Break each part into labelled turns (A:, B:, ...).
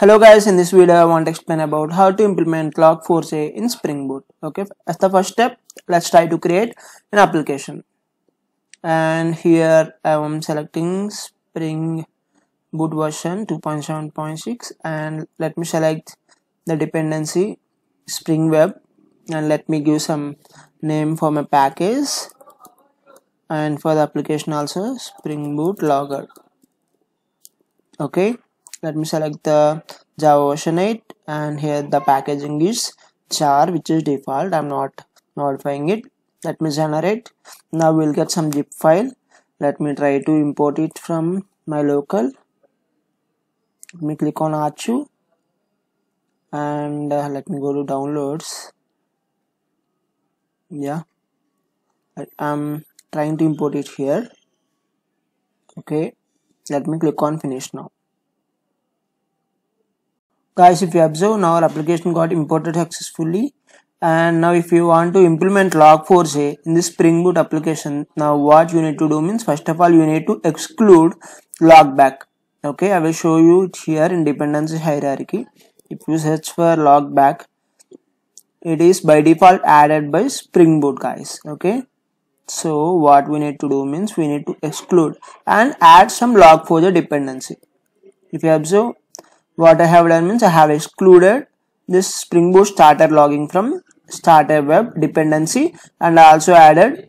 A: Hello guys, in this video I want to explain about how to implement log4j in Spring Boot. Okay, as the first step, let's try to create an application. And here I am selecting Spring Boot version 2.7.6 and let me select the dependency Spring Web and let me give some name for my package and for the application also Spring Boot Logger. Okay let me select the java version 8 and here the packaging is jar which is default. I'm not modifying it. Let me generate. Now we'll get some zip file. Let me try to import it from my local. Let me click on archu and uh, let me go to downloads. Yeah. I'm trying to import it here. Okay. Let me click on finish now guys if you observe now our application got imported successfully. And now if you want to implement log4j in this spring boot application now what you need to do means first of all you need to exclude logback okay i will show you it here in dependency hierarchy. If you search for logback it is by default added by spring boot guys. Okay so what we need to do means we need to exclude and add some log4j dependency. If you observe what I have done means I have excluded this Spring Boot starter logging from starter web dependency and I also added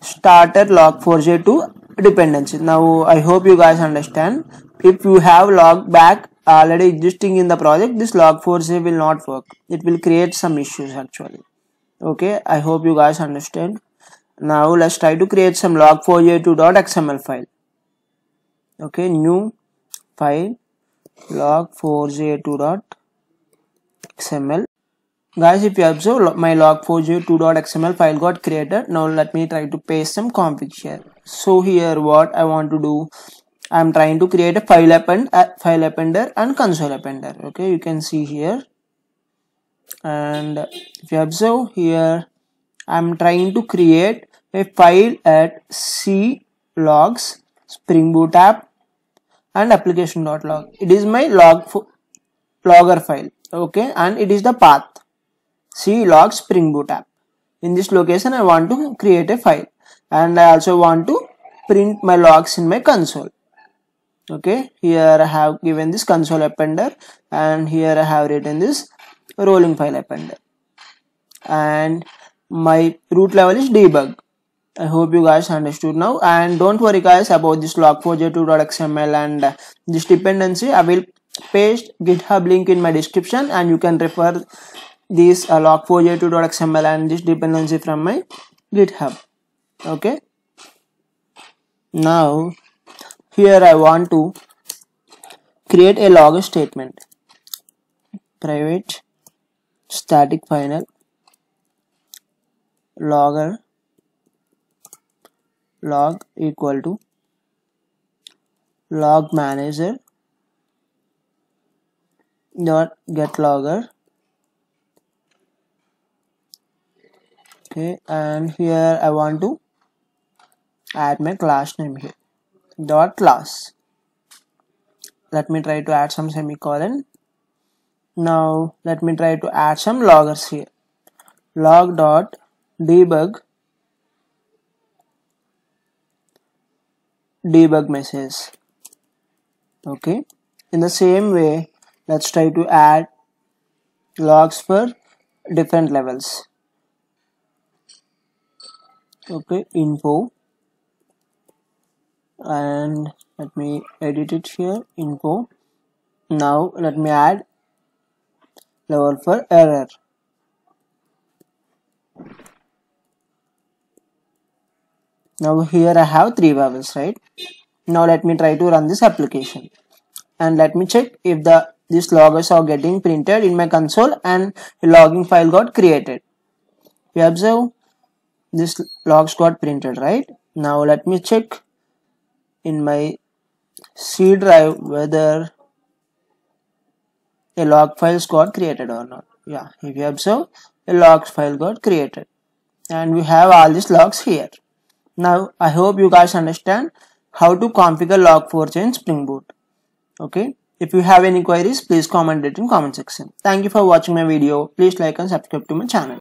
A: starter log4j2 dependency. Now I hope you guys understand. If you have logback already existing in the project, this log4j will not work. It will create some issues actually. Okay, I hope you guys understand. Now let's try to create some log4j2.xml file. Okay, new file log4j2.xml guys if you observe my log4j2.xml file got created. Now let me try to paste some config here. So here what i want to do i'm trying to create a file append uh, file appender and console appender. Okay you can see here. And if you observe here i'm trying to create a file at c logs spring boot app and application.log it is my log logger file okay? And it is the path. C log spring boot app. In this location i want to create a file. And i also want to print my logs in my console. Okay? Here i have given this console appender and here i have written this rolling file appender. And my root level is debug I hope you guys understood. Now and don't worry guys about this log4j2.xml and uh, this dependency. I will paste github link in my description and you can refer this uh, log4j2.xml and this dependency from my github. Okay? Now here I want to create a logger statement. Private static final logger log equal to log manager dot get logger. Okay and here I want to add my class name here. Dot class. Let me try to add some semicolon. Now let me try to add some loggers here. Log dot debug debug message okay. In the same way let's try to add logs for different levels. Okay info. And let me edit it here info. Now let me add level for error now here I have three variables right? Now let me try to run this application. And let me check if the these loggers are getting printed in my console and logging file got created. You observe this logs got printed right? Now let me check in my C drive whether a log files got created or not. Yeah if you observe a logs file got created. And we have all these logs here now I hope you guys understand how to configure log4j in Spring Boot. Okay. If you have any queries, please comment it in comment section. Thank you for watching my video. Please like and subscribe to my channel.